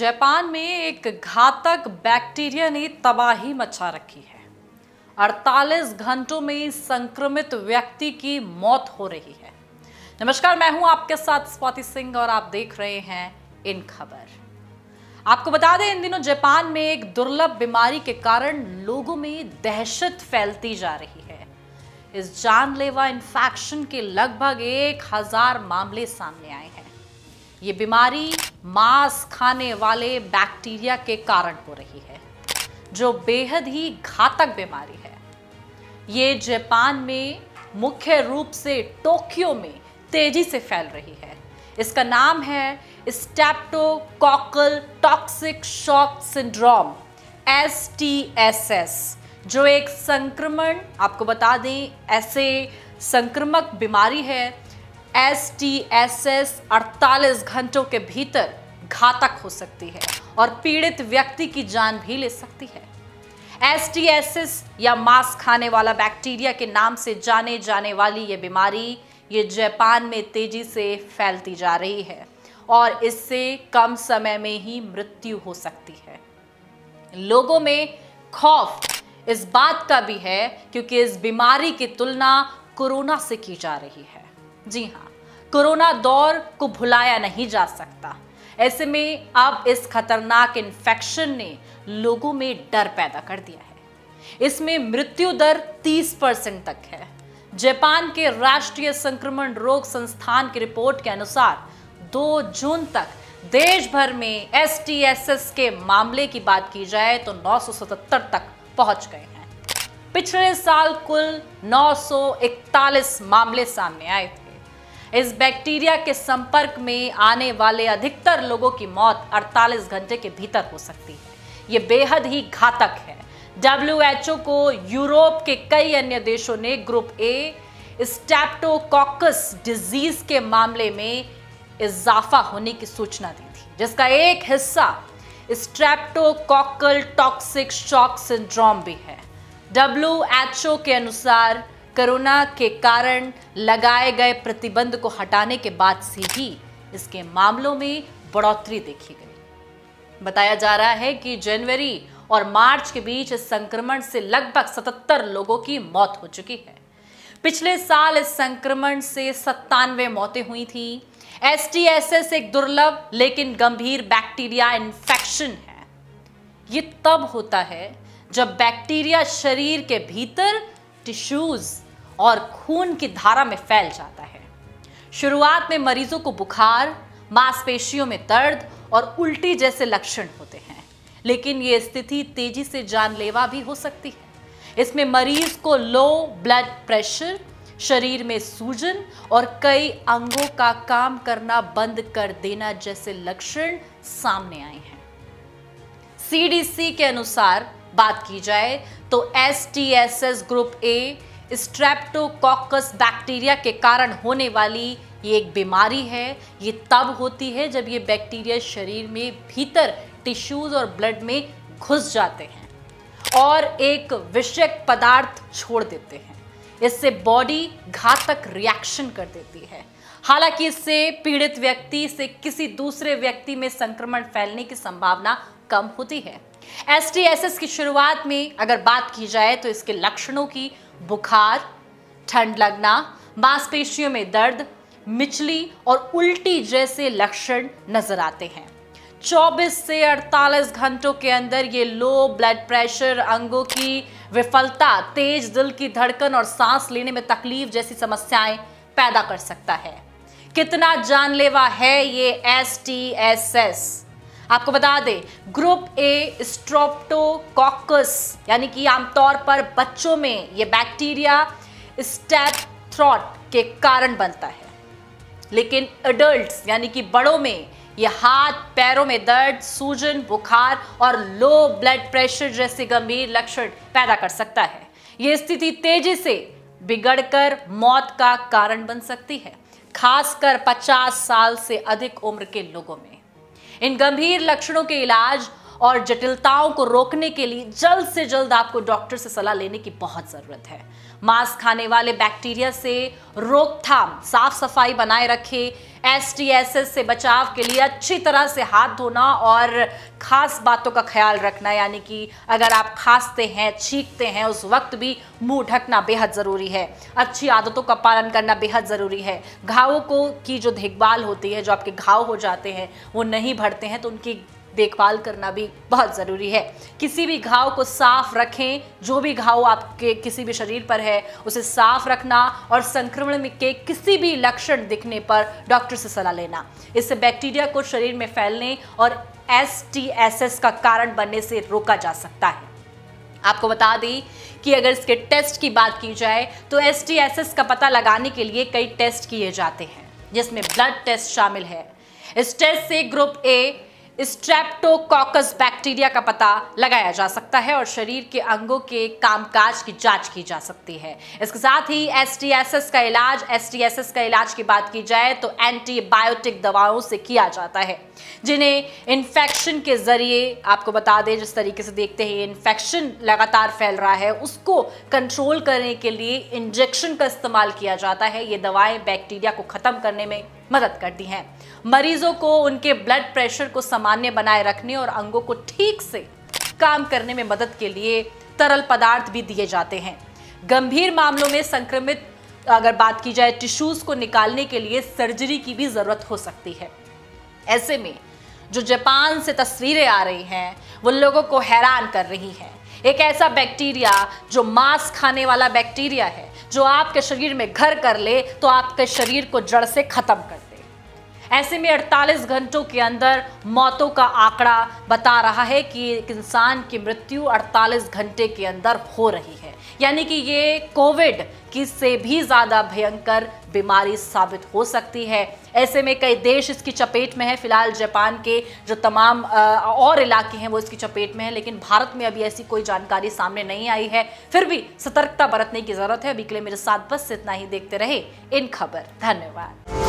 Japan में एक घातक बैक्टीरिया ने तबाही मचा रखी है। 48 घंटों में संक्रमित व्यक्ति की मौत हो रही है। नमस्कार, मैं हूँ आपके साथ स्वाति सिंह और आप देख रहे हैं इन खबर। आपको बता दें, इन दिनों जापान में एक दुर्लभ बीमारी के कारण लोगों में दहशत फैलती जा रही है। इस जानलेवा इन्फेक्शन के लगभग एक हज़ार मामले सामने आए ये बीमारी मांस खाने वाले बैक्टीरिया के कारण हो रही है, जो बेहद ही घातक बीमारी है। ये जापान में मुख्य रूप से टोक्यो में तेज़ी से फैल रही है। इसका नाम है streptococcal toxic shock syndrome S T S S जो एक संक्रमण, आपको बता दें, ऐसे संक्रमक बीमारी है एस टी एस एस अड़तालीस घंटों के भीतर घातक हो सकती है और पीड़ित व्यक्ति की जान भी ले सकती है। एस टी एस एस या मांस खाने वाला बैक्टीरिया के नाम से जाने जाने वाली ये बीमारी ये जापान में तेज़ी से फैलती जा रही है और इससे कम समय में ही मृत्यु हो सकती है। लोगों में खौफ इस बात का भी है क्योंकि इस बीमारी की तुलना कोरोना से की जा रही है। जी हाँ कोरोना दौर को भुलाया नहीं जा सकता। ऐसे में अब इस खतरनाक इन्फेक्शन ने लोगों में डर पैदा कर दिया है। इसमें मृत्यु दर 30 परसेंट तक है। जापान के राष्ट्रीय संक्रमण रोग संस्थान की रिपोर्ट के अनुसार 2 जून तक देश भर में एस के मामले की बात की जाए तो 977 तक पहुँच गए हैं। पिछले साल कुल 941 मामले सामने आए थे इस बैक्टीरिया के संपर्क में आने वाले अधिकतर लोगों की मौत 48 घंटे के भीतर हो सकती है। ये बेहद ही घातक है। डब्ल्यूएचओ को यूरोप के कई अन्य देशों ने ग्रुप ए स्टेप्टोकॉकस डिज़ीज़ के मामले में इजाफा होने की सूचना दी थी, जिसका एक हिस्सा स्ट्रेप्टोकॉकल टॉक्सिक शॉक सिंड्रोम भी है। डब्ल्यूएचओ के अनुसार कोरोना के कारण लगाए गए प्रतिबंध को हटाने के बाद से ही इसके मामलों में बढ़ोतरी देखी गई। बताया जा रहा है कि जनवरी और मार्च के बीच संक्रमण से लगभग 77 लोगों की मौत हो चुकी है। पिछले साल इस संक्रमण से सत्तानवे मौतें हुई थी। एसटीएसएस एक दुर्लभ लेकिन गंभीर बैक्टीरिया इन्फेक्शन है। ये तब होता है जब बैक्टीरिया शरीर के भीतर टिश्यूज और खून की धारा में फैल जाता है। शुरुआत में मरीजों को बुखार, मांसपेशियों में दर्द और उल्टी जैसे लक्षण होते हैं, लेकिन ये स्थिति तेज़ी से जानलेवा भी हो सकती है। इसमें मरीज़ को लो ब्लड प्रेशर शरीर में सूजन और कई अंगों का काम करना बंद कर देना जैसे लक्षण सामने आए हैं। सीडीसी के अनुसार बात की जाए तो S T S S group A streptococcus bacteria के कारण होने वाली ये एक बीमारी है। ये तब होती है जब ये बैक्टीरिया शरीर में भीतर टिश्यूज और ब्लड में घुस जाते हैं और एक विषयक पदार्थ छोड़ देते हैं। इससे बॉडी घातक रिएक्शन कर देती है। हालाँकि इससे पीड़ित व्यक्ति से किसी दूसरे व्यक्ति में संक्रमण फैलने की संभावना कम होती है। एस की शुरुआत में अगर बात की जाए तो इसके लक्षणों की, बुखार, ठंड लगना, मांसपेशियों में दर्द, मिचली और उल्टी जैसे लक्षण नज़र आते हैं। 24 से 48 घंटों के अंदर ये लो ब्लड प्रेशर, अंगों की विफलता, तेज दिल की धड़कन और सांस लेने में तकलीफ़ जैसी समस्याएँ पैदा कर सकता है। कितना जानलेवा है ये एस टी एस एस आपको बता दें ग्रुप ए स्ट्रोप्टोकॉकस यानी कि आमतौर पर बच्चों में ये बैक्टीरिया स्टेप थ्रॉट के कारण बनता है। लेकिन एडल्ट्स यानी कि बड़ों में ये हाथ, पैरों में दर्द, सूजन, बुखार और लो ब्लड प्रेशर जैसे गंभीर लक्षण पैदा कर सकता है। ये स्थिति तेज़ी से बिगड़कर मौत का कारण बन सकती है, खासकर 50 साल से अधिक उम्र के लोगों में। इन गंभीर लक्षणों के इलाज और जटिलताओं को रोकने के लिए जल्द से जल्द आपको डॉक्टर से सलाह लेने की बहुत ज़रूरत है। मांस खाने वाले बैक्टीरिया से रोकथाम साफ़ सफ़ाई बनाए रखे। एस से बचाव के लिए अच्छी तरह से हाथ धोना और खास बातों का ख्याल रखना, यानी कि अगर आप खांसते हैं, छींकते हैं, उस वक्त भी मुँह ढकना बेहद ज़रूरी है। अच्छी आदतों का पालन करना बेहद ज़रूरी है। घावों को की जो देखभाल होती है, जो आपके घाव हो जाते हैं, वो नहीं भरते हैं तो उनकी देखभाल करना भी बहुत ज़रूरी है। किसी भी घाव को साफ़ रखें, जो भी घाव आपके किसी भी शरीर पर है, उसे साफ़ रखना और संक्रमण के किसी भी लक्षण दिखने पर डॉक्टर से सलाह लेना। इससे बैक्टीरिया को शरीर में फैलने और एस टी एस एस का कारण बनने से रोका जा सकता है। आपको बता दें कि अगर इसके टेस्ट की बात की जाए तो एस टी एस एस का पता लगाने के लिए कई टेस्ट किए जाते हैं, जिसमें ब्लड टेस्ट शामिल है। इस टेस्ट से ग्रुप ए स्ट्रेप्टोकॉकस बैक्टीरिया का पता लगाया जा सकता है और शरीर के अंगों के कामकाज की जाँच की जा सकती है। इसके साथ ही एसटीएसएस का इलाज एसटीएसएस का इलाज की बात की जाए तो एंटीबायोटिक दवाओं से किया जाता है, जिन्हें इन्फेक्शन के ज़रिए आपको बता दें, जिस तरीके से देखते हैं इन्फेक्शन लगातार फैल रहा है, उसको कंट्रोल करने के लिए इंजेक्शन का इस्तेमाल किया जाता है। ये दवाएँ बैक्टीरिया को ख़त्म करने में मदद करती हैं। मरीजों को, उनके ब्लड प्रेशर को सामान्य बनाए रखने और अंगों को ठीक से काम करने में मदद के लिए तरल पदार्थ भी दिए जाते हैं। गंभीर मामलों में संक्रमित, अगर बात की जाए टिश्यूज को निकालने के लिए सर्जरी की भी ज़रूरत हो सकती है। ऐसे में, जो जापान से तस्वीरें आ रही हैं, वो लोगों को हैरान कर रही हैं। एक ऐसा बैक्टीरिया जो मांस खाने वाला बैक्टीरिया है, जो आपके शरीर में घर कर ले तो आपके शरीर को जड़ से खत्म कर दे। ऐसे में 48 घंटों के अंदर मौतों का आंकड़ा बता रहा है कि एक इंसान की मृत्यु 48 घंटे के अंदर हो रही है। यानी कि ये कोविड की से भी ज़्यादा भयंकर बीमारी साबित हो सकती है ऐसे में कई देश इसकी चपेट में है। फ़िलहाल जापान के जो तमाम और इलाके हैं वो इसकी चपेट में है, लेकिन भारत में अभी ऐसी कोई जानकारी सामने नहीं आई है। फिर भी सतर्कता बरतने की ज़रूरत है। अभी के लिए मेरे साथ बस इतना ही। देखते रहे इन खबर। धन्यवाद।